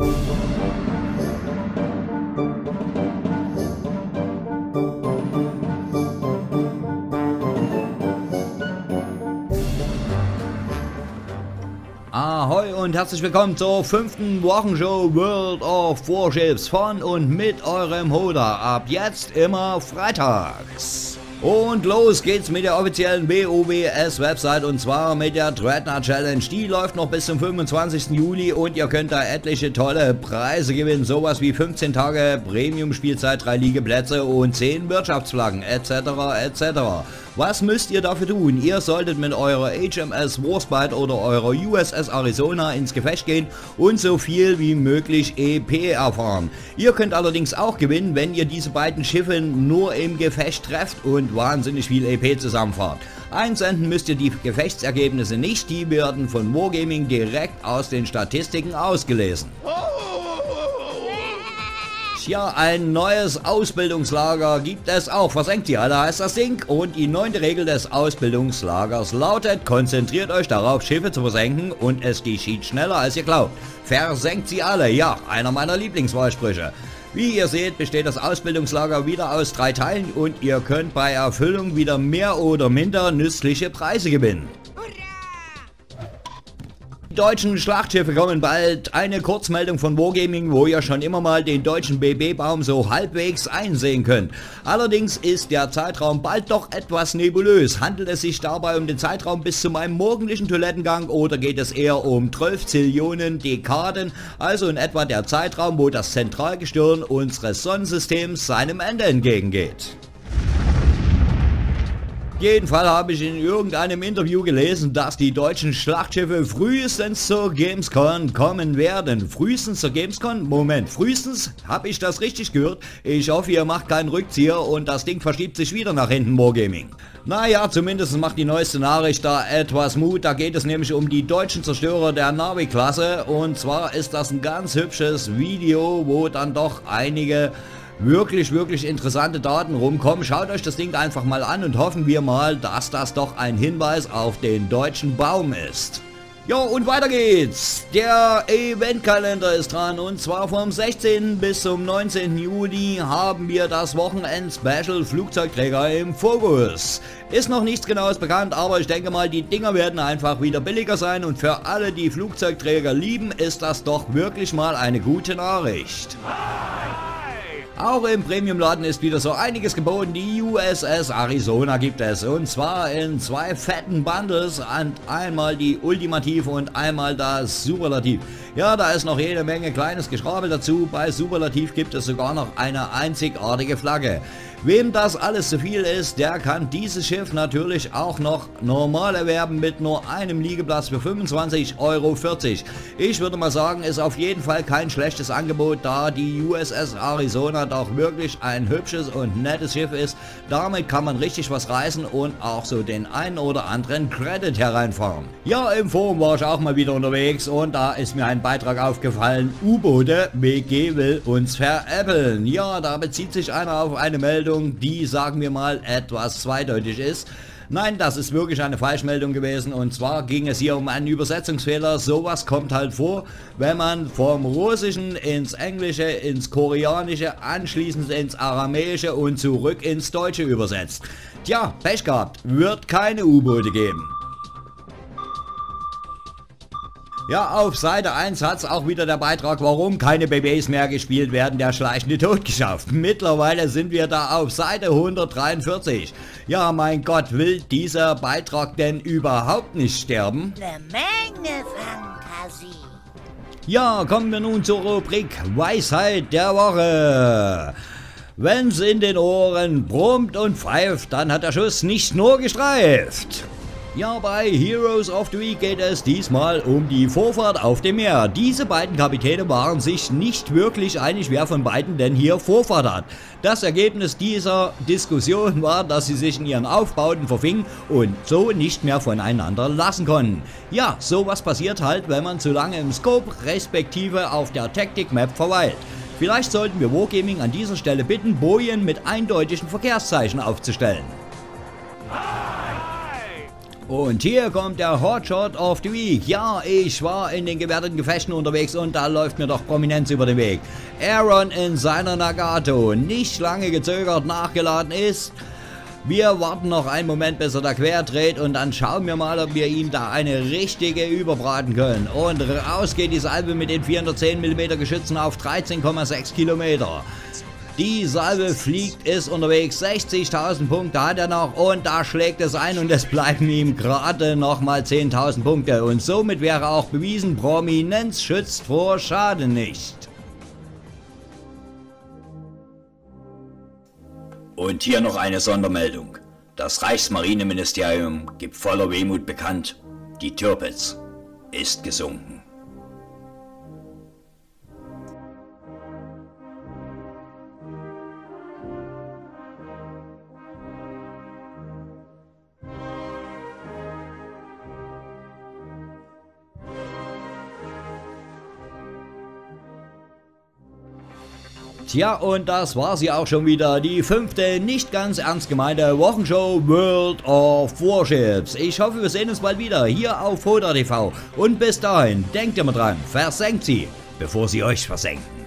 Ahoi und herzlich willkommen zur fünften Wochenshow World of Warships von und mit eurem Hoder. Ab jetzt immer freitags. Und los geht's mit der offiziellen BOWS Website und zwar mit der Dreadnought Challenge. Die läuft noch bis zum 25. Juli und ihr könnt da etliche tolle Preise gewinnen. Sowas wie 15 Tage Premium Spielzeit, 3 Liegeplätze und 10 Wirtschaftsflaggen etc. etc. Was müsst ihr dafür tun? Ihr solltet mit eurer HMS Warspite oder eurer USS Arizona ins Gefecht gehen und so viel wie möglich EP erfahren. Ihr könnt allerdings auch gewinnen, wenn ihr diese beiden Schiffe nur im Gefecht trefft und wahnsinnig viel EP zusammenfahrt. Einsenden müsst ihr die Gefechtsergebnisse nicht, die werden von Wargaming direkt aus den Statistiken ausgelesen. Tja, ein neues Ausbildungslager gibt es auch. Versenkt sie alle heißt das Ding. Und die neunte Regel des Ausbildungslagers lautet, konzentriert euch darauf, Schiffe zu versenken und es geschieht schneller als ihr glaubt. Versenkt sie alle. Ja, einer meiner Lieblingswahlsprüche. Wie ihr seht, besteht das Ausbildungslager wieder aus drei Teilen und ihr könnt bei Erfüllung wieder mehr oder minder nützliche Preise gewinnen. Die deutschen Schlachtschiffe kommen bald. Eine Kurzmeldung von Wargaming, wo ihr schon immer mal den deutschen BB-Baum so halbwegs einsehen könnt. Allerdings ist der Zeitraum bald doch etwas nebulös. Handelt es sich dabei um den Zeitraum bis zu meinem morgendlichen Toilettengang oder geht es eher um 12 Zillionen Dekaden, also in etwa der Zeitraum, wo das Zentralgestirn unseres Sonnensystems seinem Ende entgegengeht? Jeden Fall habe ich in irgendeinem Interview gelesen, dass die deutschen Schlachtschiffe frühestens zur Gamescom kommen werden. Frühestens zur Gamescom? Moment, frühestens? Habe ich das richtig gehört? Ich hoffe, ihr macht keinen Rückzieher und das Ding verschiebt sich wieder nach hinten, Wargaming. Naja, zumindest macht die neueste Nachricht da etwas Mut. Da geht es nämlich um die deutschen Zerstörer der Navi-Klasse. Und zwar ist das ein ganz hübsches Video, wo dann doch einige wirklich, wirklich interessante Daten rumkommen. Schaut euch das Ding einfach mal an und hoffen wir mal, dass das doch ein Hinweis auf den deutschen Baum ist. Jo, und weiter geht's. Der Eventkalender ist dran und zwar vom 16. bis zum 19. Juli haben wir das Wochenend-Special Flugzeugträger im Fokus. Ist noch nichts genaues bekannt, aber ich denke mal, die Dinger werden einfach wieder billiger sein und für alle, die Flugzeugträger lieben, ist das doch wirklich mal eine gute Nachricht. Auch im Premium-Laden ist wieder so einiges geboten. Die USS Arizona gibt es. Und zwar in zwei fetten Bundles. Und einmal die Ultimativ und einmal das Superlativ. Ja, da ist noch jede Menge kleines Geschrabel dazu. Bei Superlativ gibt es sogar noch eine einzigartige Flagge. Wem das alles zu viel ist, der kann dieses Schiff natürlich auch noch normal erwerben mit nur einem Liegeplatz für 25,40 Euro. Ich würde mal sagen, ist auf jeden Fall kein schlechtes Angebot, da die USS Arizona doch wirklich ein hübsches und nettes Schiff ist. Damit kann man richtig was reißen und auch so den einen oder anderen Credit hereinfahren. Ja, im Forum war ich auch mal wieder unterwegs und da ist mir ein Beitrag aufgefallen. U-Boote, BG will uns veräppeln. Ja, da bezieht sich einer auf eine Meldung, die, sagen wir mal, etwas zweideutig ist. Nein, das ist wirklich eine Falschmeldung gewesen und zwar ging es hier um einen Übersetzungsfehler. Sowas kommt halt vor, wenn man vom Russischen ins Englische, ins Koreanische, anschließend ins Aramäische und zurück ins Deutsche übersetzt. Tja, Pech gehabt, wird keine U-Boote geben. Ja, auf Seite 1 hat es auch wieder der Beitrag, warum keine BBs mehr gespielt werden, der schleichende Tod geschafft. Mittlerweile sind wir da auf Seite 143. Ja, mein Gott, will dieser Beitrag denn überhaupt nicht sterben? Eine Menge Fantasie. Ja, kommen wir nun zur Rubrik Weisheit der Woche. Wenn's in den Ohren brummt und pfeift, dann hat der Schuss nicht nur gestreift. Ja, bei Heroes of the Week geht es diesmal um die Vorfahrt auf dem Meer. Diese beiden Kapitäne waren sich nicht wirklich einig, wer von beiden denn hier Vorfahrt hat. Das Ergebnis dieser Diskussion war, dass sie sich in ihren Aufbauten verfingen und so nicht mehr voneinander lassen konnten. Ja, sowas passiert halt, wenn man zu lange im Scope respektive auf der Tactic Map verweilt. Vielleicht sollten wir Wargaming an dieser Stelle bitten, Bojen mit eindeutigen Verkehrszeichen aufzustellen. Und hier kommt der Hotshot of the Week. Ja, ich war in den gewerteten Gefechten unterwegs und da läuft mir doch Prominenz über den Weg. Aaron in seiner Nagato, nicht lange gezögert, nachgeladen ist. Wir warten noch einen Moment, bis er da quer dreht und dann schauen wir mal, ob wir ihm da eine richtige überbraten können. Und raus geht die Salbe mit den 410 mm Geschützen auf 13,6 Kilometer. Die Salve fliegt, ist unterwegs. 60.000 Punkte hat er noch und da schlägt es ein und es bleiben ihm gerade nochmal 10.000 Punkte. Und somit wäre auch bewiesen, Prominenz schützt vor Schaden nicht. Und hier noch eine Sondermeldung. Das Reichsmarineministerium gibt voller Wehmut bekannt, die Türpitz ist gesunken. Tja, und das war sie auch schon wieder, die fünfte nicht ganz ernst gemeinte Wochenshow World of Warships. Ich hoffe, wir sehen uns bald wieder hier auf Hoda TV. Und bis dahin, denkt immer dran, versenkt sie, bevor sie euch versenken.